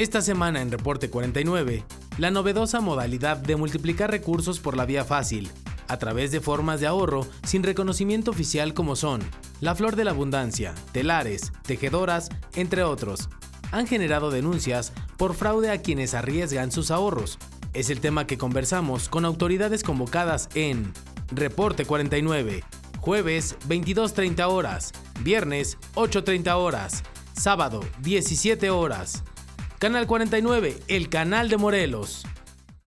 Esta semana en Reporte 49, la novedosa modalidad de multiplicar recursos por la vía fácil, a través de formas de ahorro sin reconocimiento oficial como son la flor de la abundancia, telares, tejedoras, entre otros, han generado denuncias por fraude a quienes arriesgan sus ahorros. Es el tema que conversamos con autoridades convocadas en Reporte 49, jueves 22.30 horas, viernes 8.30 horas, sábado 17 horas. Canal 49, el canal de Morelos.